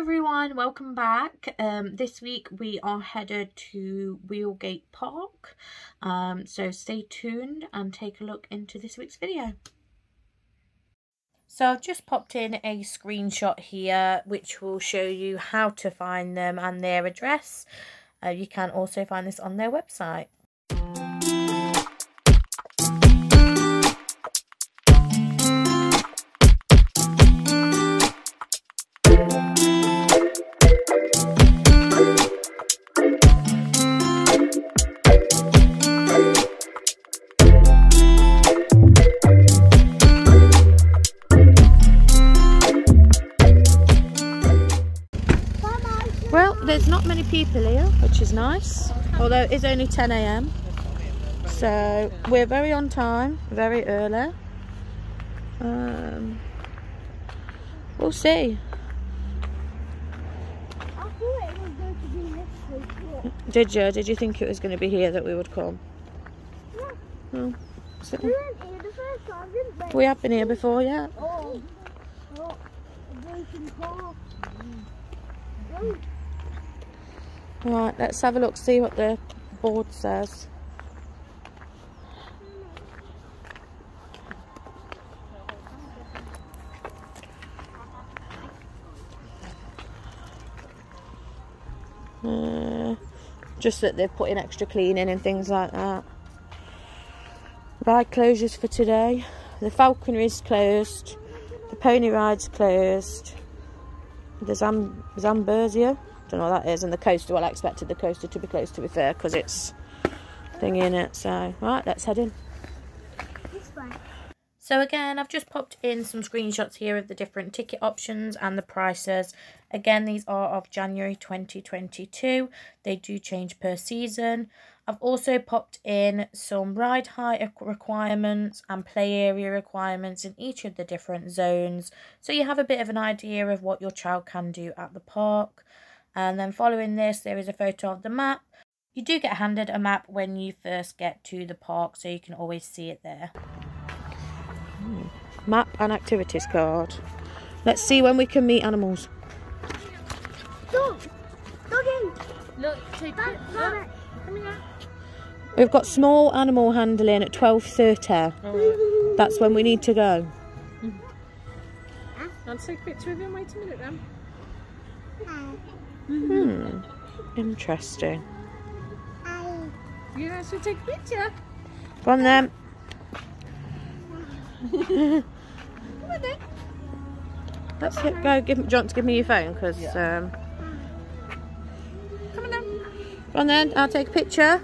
everyone, welcome back. Um, this week we are headed to Wheelgate Park, um, so stay tuned and take a look into this week's video. So I've just popped in a screenshot here which will show you how to find them and their address. Uh, you can also find this on their website. Which is nice. Although it is only 10 a.m. So we're very on time, very early. Um, we'll see. Did you? Did you think it was going to be here that we would come? Yeah. No. So- We went here the time, we? we have been here before, yeah. Oh, oh, a broken car. Oh, Right, let's have a look, see what the board says. Uh, just that they're putting extra cleaning and things like that. Ride closures for today. The falconry is closed. The pony ride's closed. The Zam Zamburzia. Don't know what that is. And the coaster. Well, I expected the coaster to be closed to be fair because it's thingy in it. So, right, let's head in. So again, I've just popped in some screenshots here of the different ticket options and the prices. Again, these are of January 2022. They do change per season. I've also popped in some ride height requirements and play area requirements in each of the different zones. So you have a bit of an idea of what your child can do at the park. And then following this, there is a photo of the map. You do get handed a map when you first get to the park, so you can always see it there. Hmm. Map and activities card. Let's see when we can meet animals. Dog! Doggy! Look, take it. Rabbit! Come here. We've got small animal handling at 12.30. Alright. That's when we need to go. I'll take a picture of you. Wait a minute then. Hmm. Interesting. You guys should take a picture. Go on then. Come on then. Let's hit, go. Give, do you want to give me your phone? Because, um, Come on then. go on then. I'll take a picture.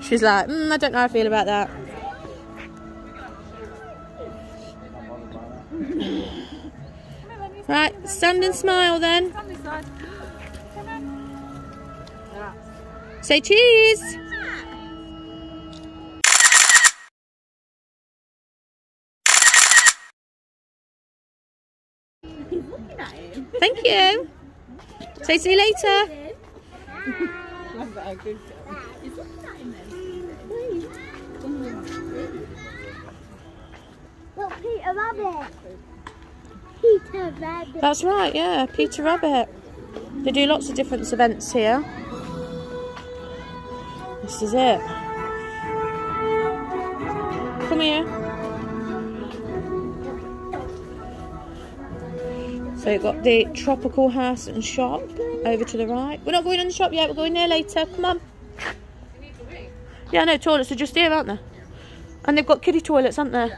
She's like, mm, I don't know how I feel about that. Right, stand and smile then. On this side. Come on. Say cheese. He's looking at him. Thank you. Say see you later. Love that. Good girl. He's looking at him then. Look, Peter Rabbit! Peter Rabbit! That's right, yeah, Peter Rabbit. They do lots of different events here. This is it. Come here. So you've got the tropical house and shop over to the right. We're not going in the shop yet, we're going there later. Come on. Yeah, no, toilets are just here, aren't they? And they've got kiddie toilets, aren't they?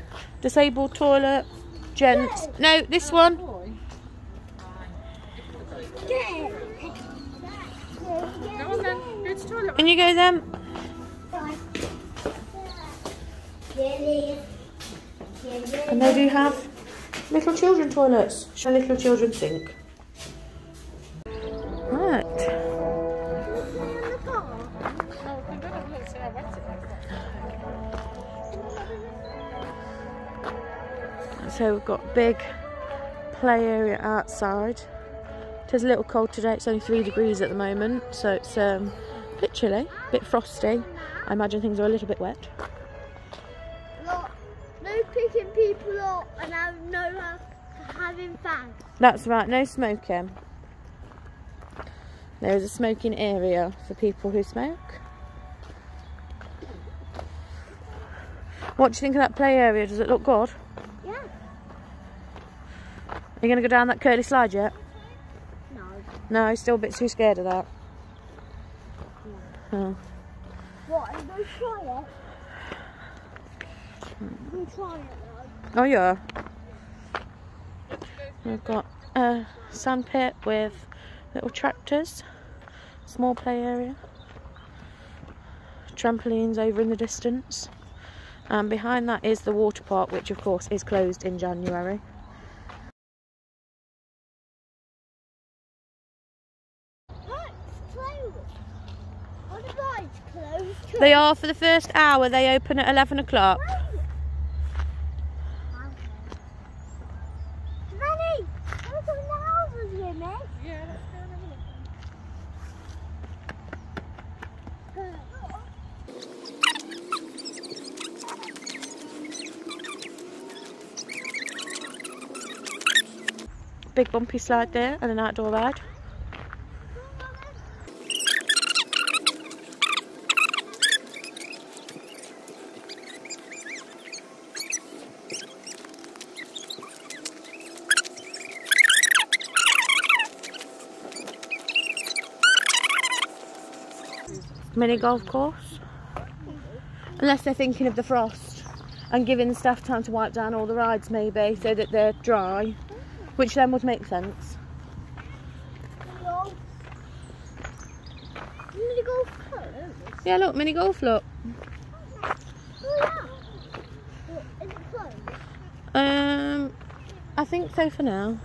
Disabled toilet, gents. No, this one. On then. Go to toilet. Can you go then? And they do have little children toilets. Show little children sink. Right. So we've got big play area outside. It is a little cold today. It's only three degrees at the moment, so it's um, a bit chilly, a bit frosty. I imagine things are a little bit wet. Look, no picking people up and know having fun. That's right, no smoking. There is a smoking area for people who smoke. What do you think of that play area? Does it look good? Are you going to go down that curly slide yet? No. No, still a bit too scared of that. Oh. What? I'm going to try it. I'm going to try it though. oh yeah. We've got a sandpit with little tractors, small play area, trampolines over in the distance. And behind that is the water park, which of course is closed in January. Look, it's closed. What the ride's closed? They are for the first hour, they open at 11 o'clock. Nanny, look at the houses with me. Yeah, let's go and have a look. Big bumpy slide there and an outdoor ride. Mini golf course. Unless they're thinking of the frost and giving the staff time to wipe down all the rides maybe so that they're dry. Which then would make sense. Hello. I'm gonna go close. Yeah, look, mini golf, look. Yeah. Well, Is it closed? Um, I think so for now.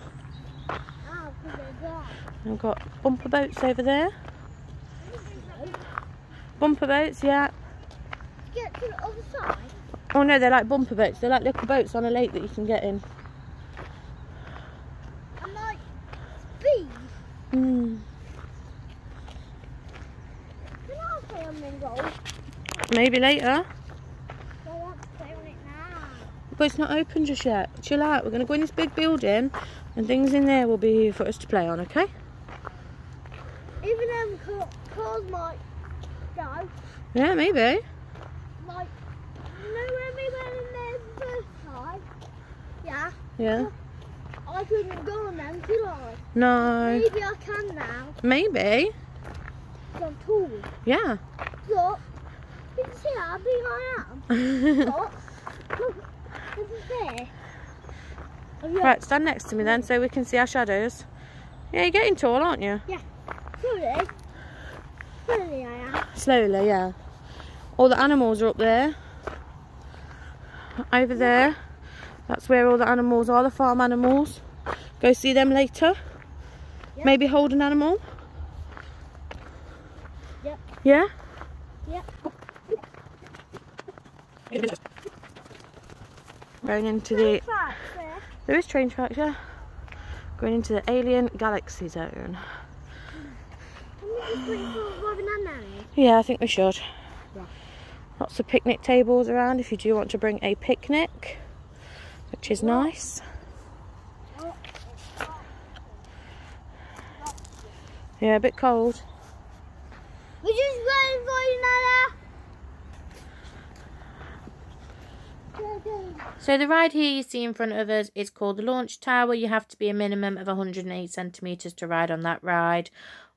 Ah, because it's dark. I've got bumper boats over there. Bumper boats, yeah. Get to the other side. Oh no, they're like bumper boats. They're like little boats on a lake that you can get in. I'm like, speed. Hmm. Can I play on golf? Maybe later. I want to play on it now. But it's not open just yet. Chill out. We're going to go in this big building and things in there will be for us to play on, okay? Even them ca- cars might go. Yeah, maybe. Like, you know when we went in there the first time? Yeah. Yeah. I couldn't go on them, could I? No. Maybe I can now. Maybe. I'm tall. Yeah. Look. You can see how big I am. Look. Look. Look at there. Right, stand next to me then so we can see our shadows. Yeah, you're getting tall, aren't you? Slowly. Slowly I am. Slowly, yeah. All the animals are up there. Over there. That's where all the animals are, the farm animals. Go see them later. Yep. Maybe hold an animal. Yep. Yeah? Yep. Going into the... Tracks there. There is train tracks, yeah. Going into the alien galaxy zone. Can we just wait for Robin and Nanny? Yeah, I think we should. Yeah. Lots of picnic tables around if you do want to bring a picnic, which is nice. Yeah, a bit cold. We're just waiting for you, Nana. So the ride here you see in front of us is called the Launch Tower. You have to be a minimum of 108 centimetres to ride on that ride.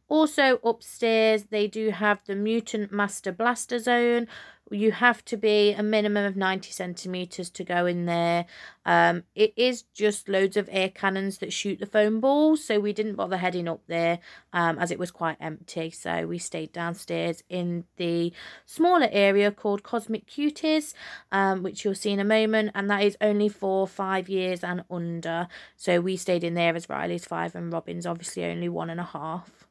Also upstairs they do have the Mutant Master Blaster Zone. You have to be a minimum of 90 centimetres to go in there. Um, it is just loads of air cannons that shoot the foam balls. So we didn't bother heading up there um, as it was quite empty. So we stayed downstairs in the smaller area called Cosmic Cuties, um, which you'll see in a moment. And that is only for five years and under. So we stayed in there as Riley's five and Robin's obviously only one and a half.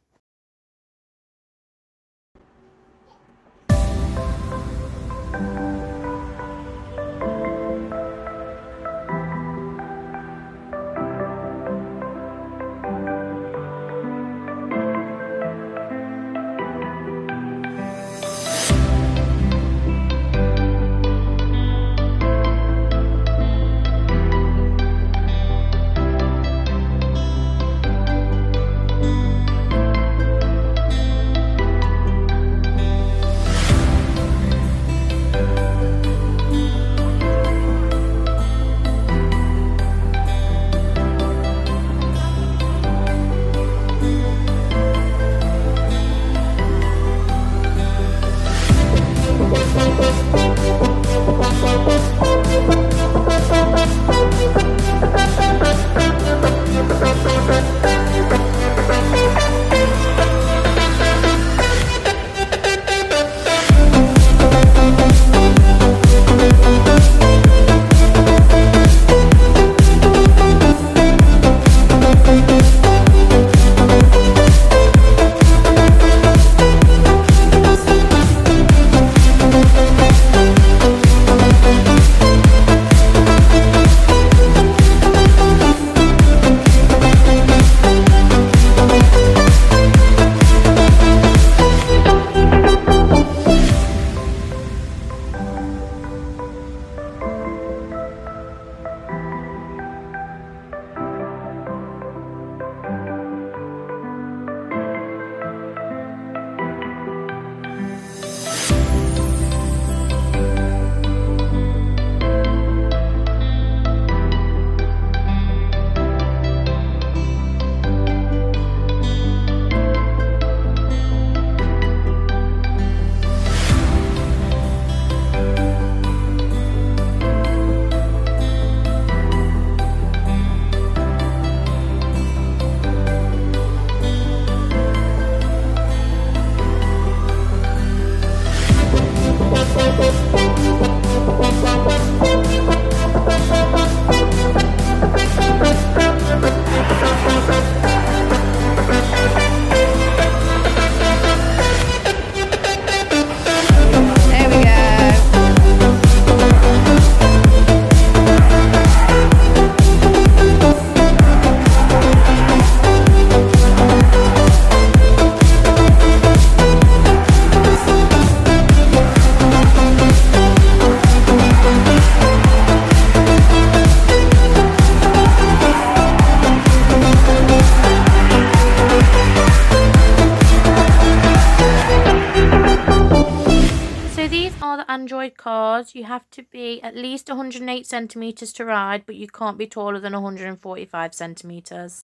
Centimetres to ride, but you can't be taller than 145 centimetres.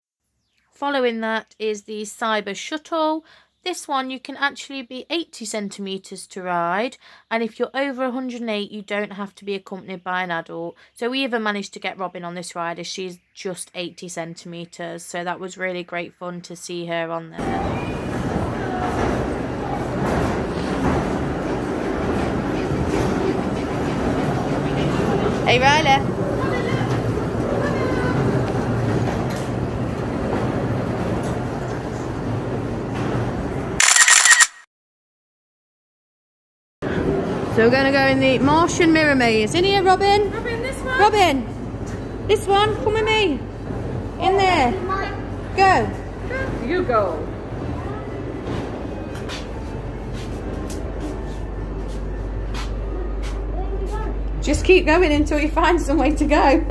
Following that is the Cyber Shuttle. This one you can actually be 80 centimetres to ride, and if you're over 108, you don't have to be accompanied by an adult. So we even managed to get Robin on this ride as she's just 80 centimetres, so that was really great fun to see her on there. Hey Riley. So we're going to go in the Martian Mirror Maze. In here, Robin. Robin, this one. Robin. This one. Come with me. In oh, there. Go. You go. Just keep going until you find some way to go.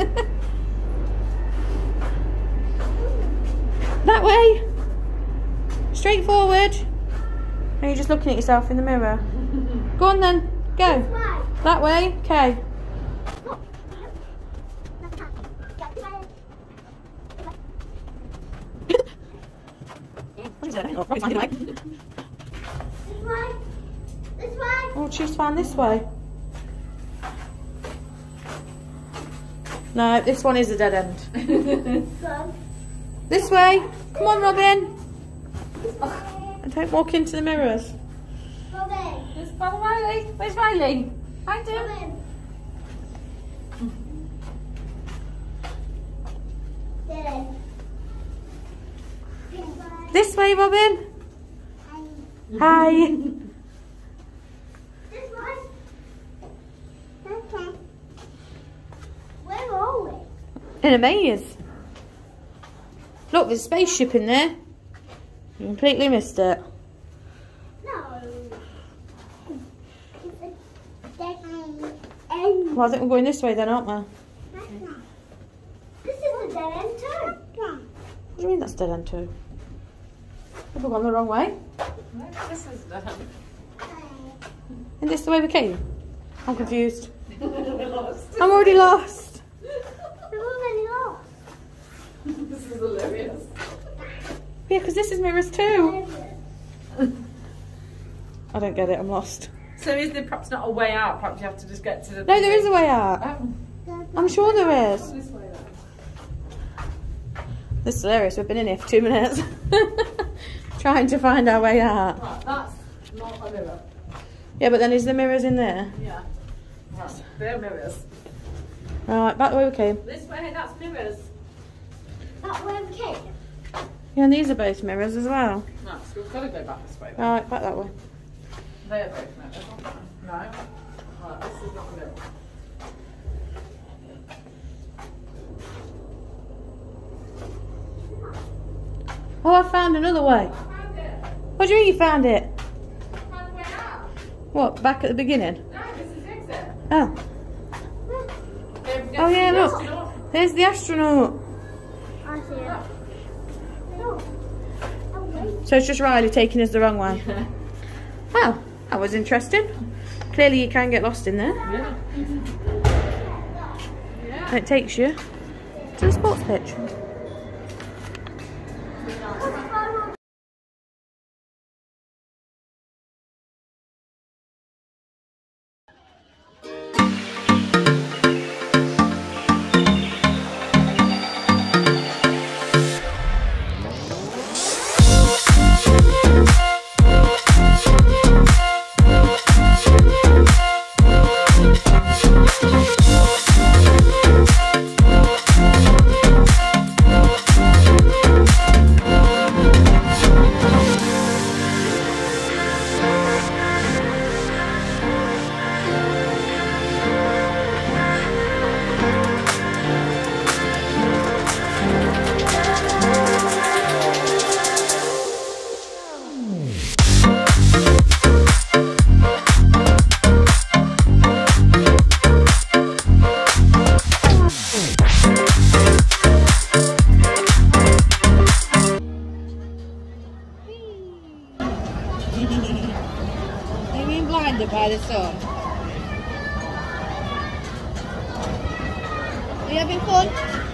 that way. Straight forward. Are you just looking at yourself in the mirror? Go on then. Go. Right. That way. Okay. What is it? This way. This way. Oh, choose found this way. No, this one is a dead end. This way. Come on, Robin. And don't walk into the mirrors. Robin. Where's Brother Riley? Where's Riley? Find him. Robin. This way, Robin. Hi. This way. Okay. Where are we? In a maze. Look, there's a spaceship in there. You completely missed it. No. It's a. Well, I think we're going this way then, aren't we? This is a dead end too. What do you mean that's dead end too? Have we gone the wrong way? No, This is the Isn't this the way we came? I'm confused. We're lost. I'm already lost. We're already lost. This is hilarious. Yeah, because this is mirrors too. I don't get it, I'm lost. So is there perhaps not a way out? Perhaps you have to just get to the. No, there is a way out. Oh, I'm sure there is. this. This is hilarious. We've been in here for two minutes. Trying to find our way out. Right, that's not a mirror. Yeah, but then is the mirrors in there? Yeah. Right, they're mirrors. Right, back the way we came. This way, that's mirrors. That way we came. Yeah, and these are both mirrors as well. No, so we've got to go back this way. Then. Right, back that way. They're both mirrors. aren't they? No. Right, this is not a mirror. Oh, I found another way. Found. What do you mean you found it? Found way out. What, back at the beginning? No, this is exit. Oh. Hmm. Oh yeah, look. There's the astronaut. I see it. No. Oh, wait. So it's just Riley taking us the wrong way. Well, that was interesting. Clearly you can get lost in there. Yeah. And it takes you to the sports pitch. You having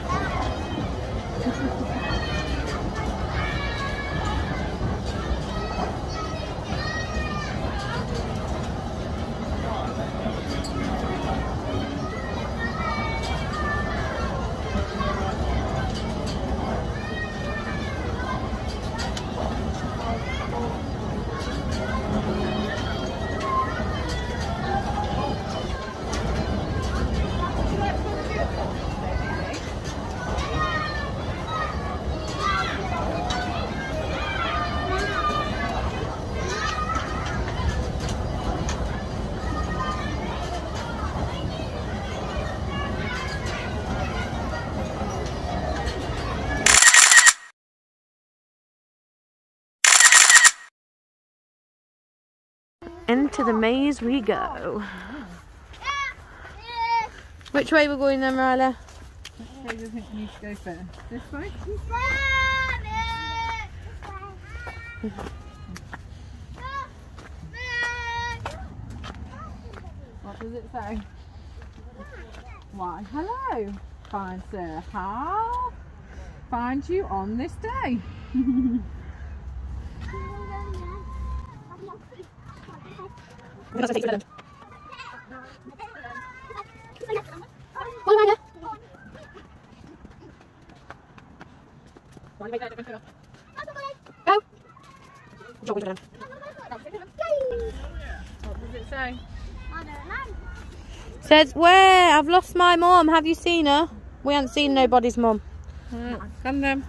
Into the maze we go. Which way we're going then, Ryla? Where do you think we need to go first? This way? What does it say? Why, hello. Fine, sir. How? Find you on this day. What does it say? Says, where? I've lost my mum. Have you seen her? We haven't seen nobody's mum. Mm, come then.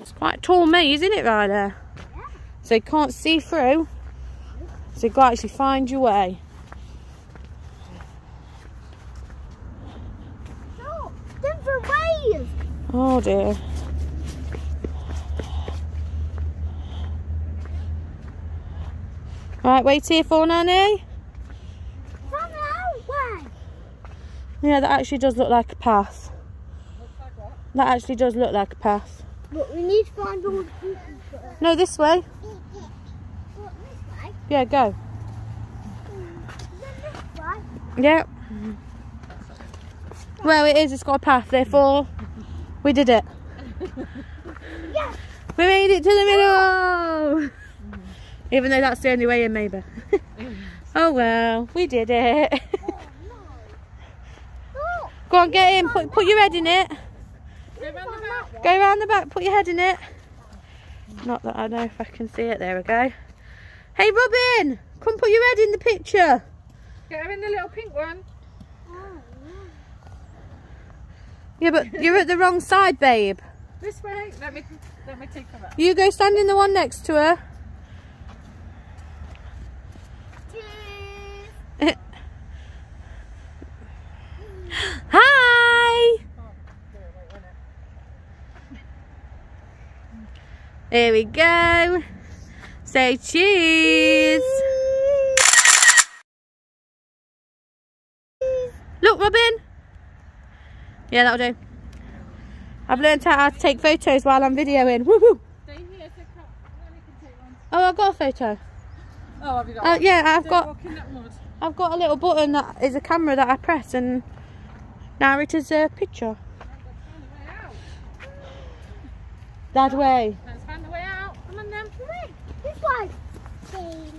It's quite a tall maze, isn't it, Ryla? So you can't see through. So you've got to actually find your way. Different ways. Oh dear. Right, wait here for Nanny. From way. Yeah, that actually does look like a path. That actually does look like a path. But we need to find all the pieces first. No, this way. What, this way? Yeah, go. Yep. Well, it is. It's got a path. Therefore, we did it. Yes. We made it to the middle. Even though that's the only way in, maybe. oh well, we did it. Oh, Go on, get in. Put put your head in it. Go round the back. Go the back. Put your head in it. Not that I know if I can see it. There we go. Hey, Robin, come put your head in the picture. Get her in the little pink one. Yeah, but you're at the wrong side, babe. This way. Let me let me take her up. You go stand in the one next to her. Hi. Here we go. Say cheese. Look, Robin. Yeah, that'll do. I've learned how to take photos while I'm videoing. Woo woo. Stay here so come. Nanny can take one. Oh, I've got a photo. Oh, have you got Uh, yeah, I've got walk in that mud. I've got a little button that is a camera that I press and now it is a picture. Find way out. That way out. Come on then. This way. Cheese.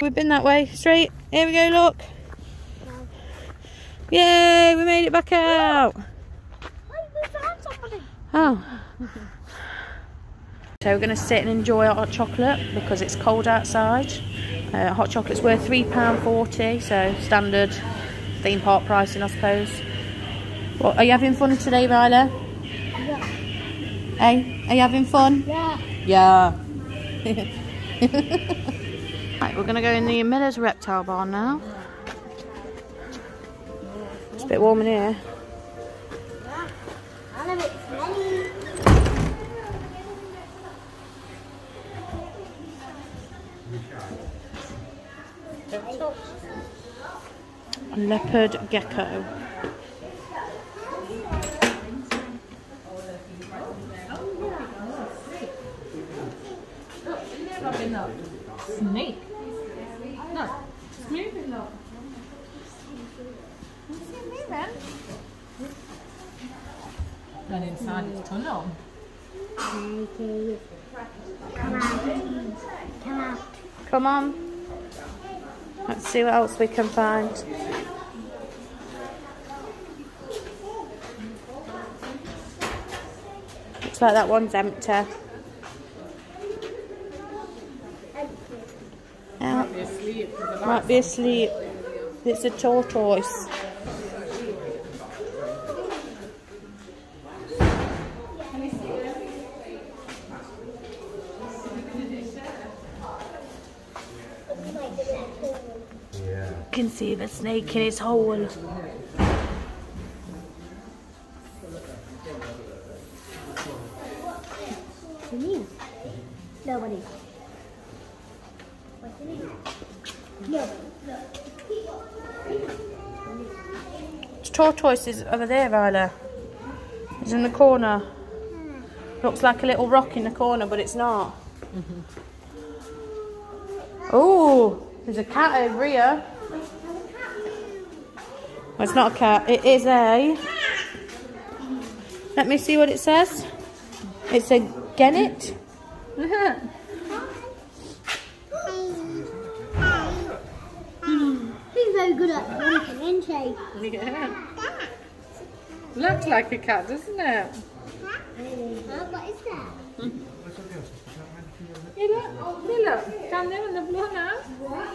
We've been that way. Straight. Here we go, look. Yay, we made it back out. Wait, we found somebody. Oh. So we're going to sit and enjoy our hot chocolate because it's cold outside. Uh, hot chocolate's worth £3.40, so standard theme park pricing, I suppose. What, are you having fun today, Riley? Yeah. Hey, are you having fun? Yeah. Yeah. we're going to go in the Miller's Reptile Barn now. It's a bit warm in here. Leopard gecko. Snake. No, it's moving look. What's it moving? Inside its tunnel. Come out. Come out. Come on. Let's see what else we can find. Looks like that one's empty. Yeah, Be asleep with the lights. might be asleep. It's a tortoise. can see the snake in his hole. What's in here? Nobody. What's in here? No. Tortoise is over there, Ryla. It's in the corner. Looks like a little rock in the corner, but it's not. Oh, there's a cat over here. Well, it's not a cat. It is a. Let me see what it says. It's a genet. He's very good at walking, isn't he? Yeah. Looks like a cat, doesn't it? What is that? Yeah, look. Yeah, look. Down there on the floor now. What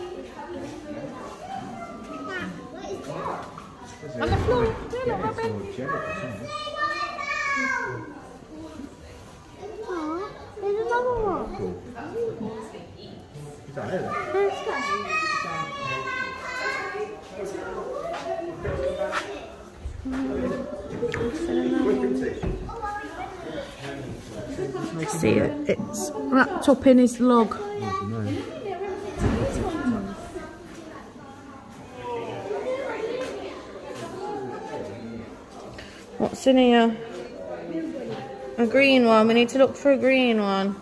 is that? On the floor. Yeah, look, Robin. There's another one. Let's. See it? It's wrapped up in his log. What's in here? A green one. We need to look for a green one.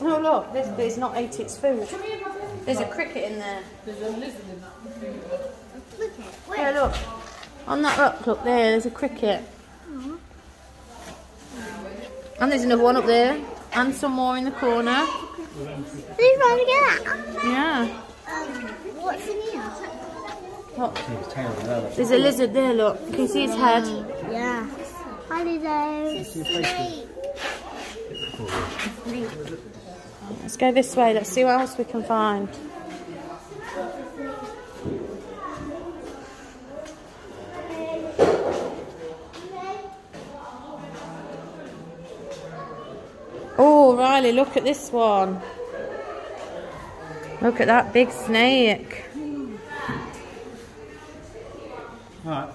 Oh look, this bit's not ate its food. There's a cricket in there. There's a lizard in that. Look. Yeah, look. On that rock, look there, there's a cricket. And there's another one up there. And some more in the corner. Who's going to get that? Yeah. Um, what's in here? Look. There's a lizard there, look. You Can you see his head? Yeah. Holidays. Let's go this way. Let's see what else we can find. Oh, Riley, look at this one. Look at that big snake. Alright.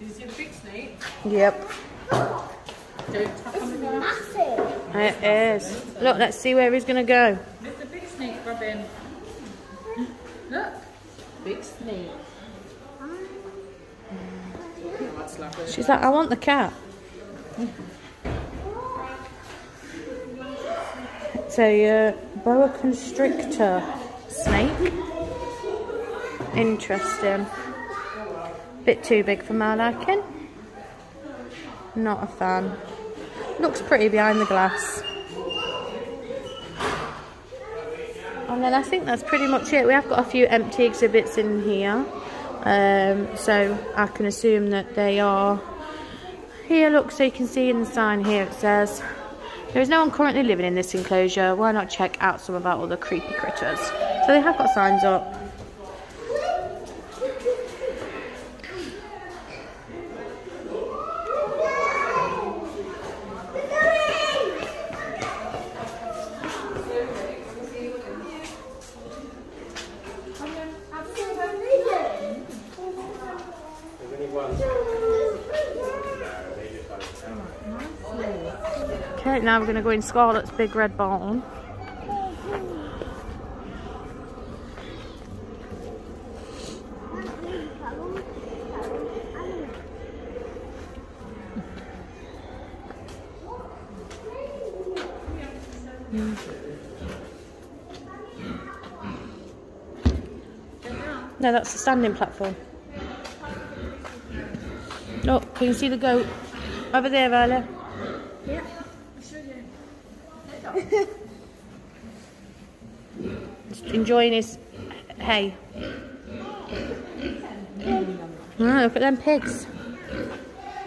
Is it a big snake? Yep, Don't tap on the ground. Massive. it is. Look, let's see where he's going to go. There's a big snake, Robin. Look. Big snake. That's like a She's like, I want the cat. It's a uh, boa constrictor snake. Interesting. Bit too big for my liking. Not a fan. Looks pretty behind the glass. And then I think that's pretty much it. We have got a few empty exhibits in here. Um, so I can assume that they are here. Look, so you can see in the sign here it says, there is no one currently living in this enclosure. Why not check out some of our other creepy critters? So they have got signs up. Okay, now we're going to go in Scarlett's big red barn. No, that's the standing platform. Look, can you see the goat? Over there, Viola. Enjoying his hay. Oh, look at them pigs.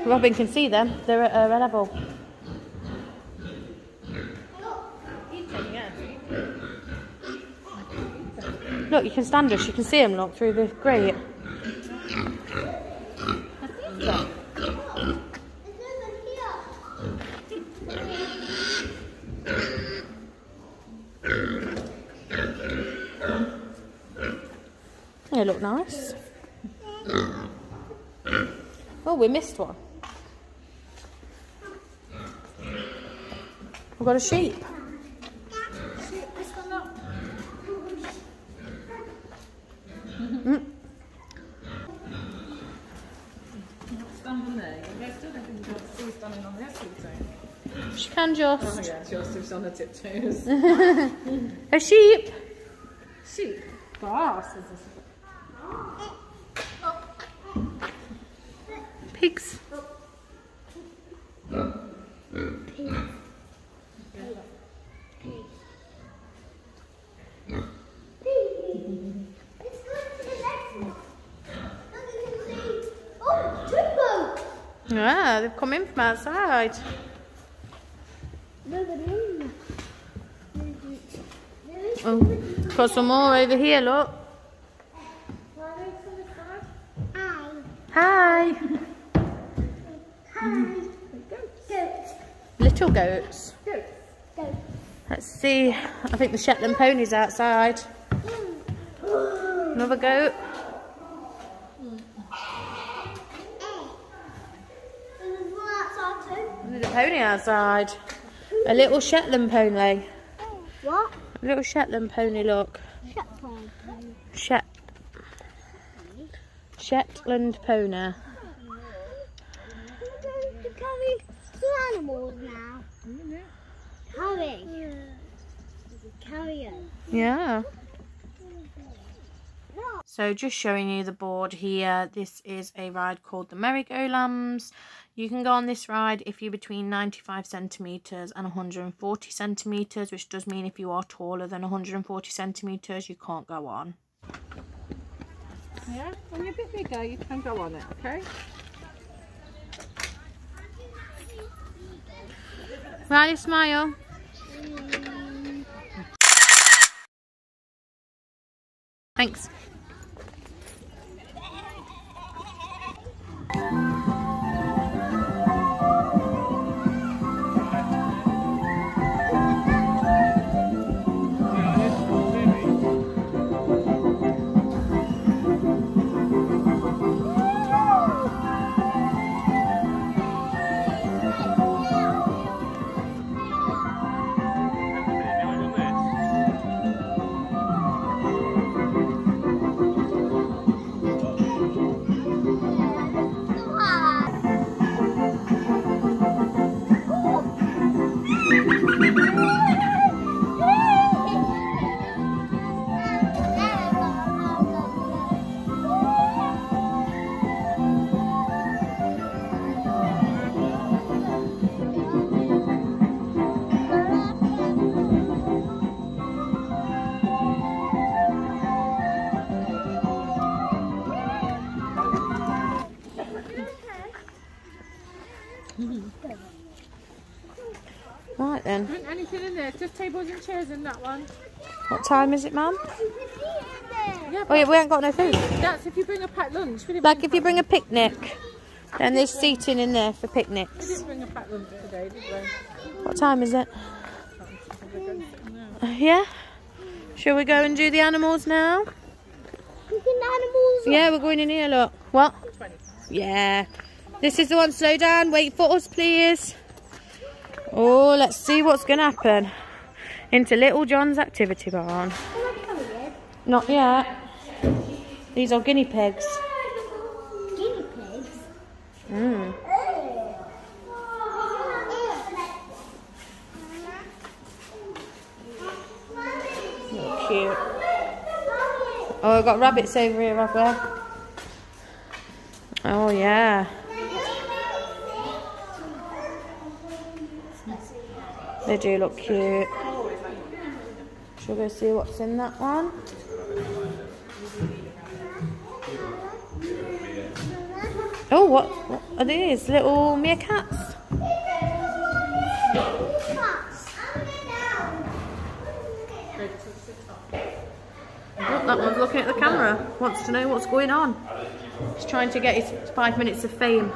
Robin can see them. They're at a level. Look, you can stand us. You can see them. Look through the grate. Look nice. Oh, we missed one. We've got a sheep. Mm. Standing there. You're still thinking you're still standing on their seat. She can Oh just. yeah, you're on the tiptoes. A sheep. Sheep. Boss. Pigs. Oh, Ah, they've come in from outside. Oh, got some more over here, look. Hi. Little goats. Let's see. I think the Shetland pony's outside. Another goat. There's a pony outside. A little Shetland pony. What? A little Shetland pony, look. Shetland. pony. Shet. Shetland pony. Going to carry some animals now. Them. Yeah. So just showing you the board here. This is a ride called the Merry-Go-Lambs. You can go on this ride if you're between 95 centimetres and 140 centimetres, which does mean if you are taller than 140 centimetres, you can't go on. Yeah, when you're a bit bigger, you can go on it, okay? Riley, smile. Thanks. It's just tables and chairs in that one. What time is it, ma'am? You can eat. Yeah, Oh yeah, we ain't got no food. That's if you bring a packed lunch. We Like if you bring a picnic, then there's seating in there for we picnics. didn't bring a packed lunch today, did we? What time is it? Uh, Yeah. Shall we go and do the animals now? Picking animals. Yeah, we're going in here. Look. What? Yeah. This is the one. Slow down. Wait for us, please. Oh, let's see what's going to happen. Into Little John's activity barn. Am I coming in? Not yet. These are guinea pigs. Guinea pigs. Mm. Look cute. Oh, we've got rabbits over here, have we? Oh, yeah. They do look cute. Shall we go see what's in that one? Oh, what, what are these? Little meerkats? Oh, that one's looking at the camera. Wants to know what's going on. He's trying to get his five minutes of fame.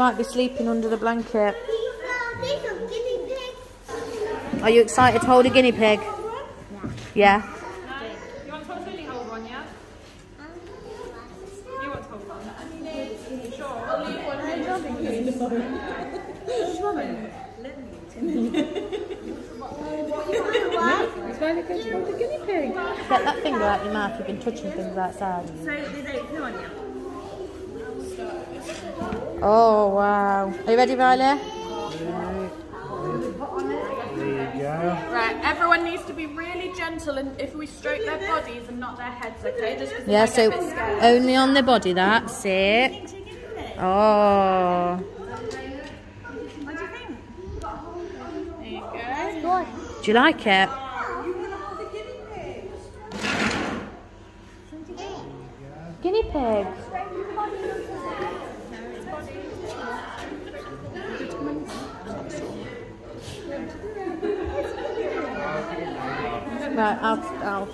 Might be sleeping under the blanket. Are you excited to hold a guinea pig? Yeah. You want to hold Lily hold one, yeah? You want to hold one? Sure. I'll leave one It's very good to hold the guinea pig. Get that finger out your mouth. You've been touching things outside. Oh wow. Are you ready, Riley? Right, everyone needs to be really gentle and if we stroke their bodies and not their heads, okay? Just 'cause they Yeah, so get a bit scared. only on the body, that's it. Oh. What do you think? There you go. Do you like it? Guinea pig. Right, out, out.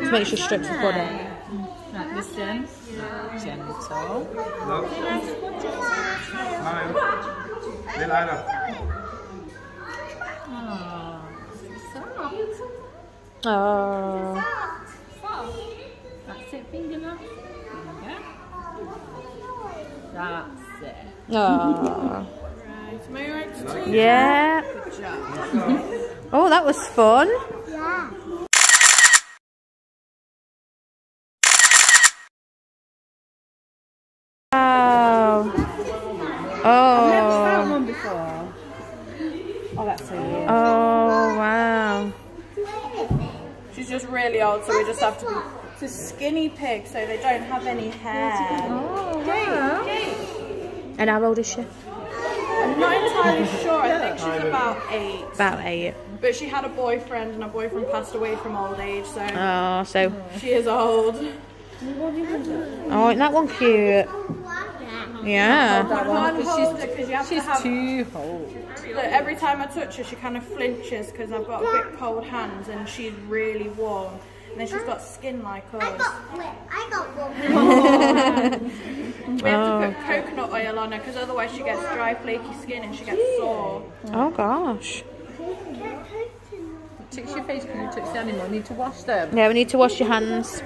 Just make sure she strips the body. Right, listen. Gentle. Nein. Will einer. Oh, soft. Oh. Soft. That's it, finger now. Finger. That's it. Oh. Right, may I to? Yeah. Good job. Oh, that was fun. Yeah. Wow. That Oh. one before. Oh, that's so weird. Oh, wow. She's just really old, so we just have to be. It's a skinny pig, so they don't have any hair. Oh, wow. And how old is she? I'm not entirely sure. I think she's about eight. About eight. But she had a boyfriend, and her boyfriend passed away from old age, so Oh, so. she is old. Oh, isn't that one cute? Yeah. I can't hold her because you She's too old. Look, every time I touch her, she kind of flinches because I've got a bit cold hands, and she's really warm. And then she's got skin like I got whip. I got whip. We have to put oh. coconut oil on her because otherwise she gets dry, flaky skin and she gets sore. Oh, gosh. Touch your face when you touch the animal. Need to wash them. Yeah, we need to wash your hands.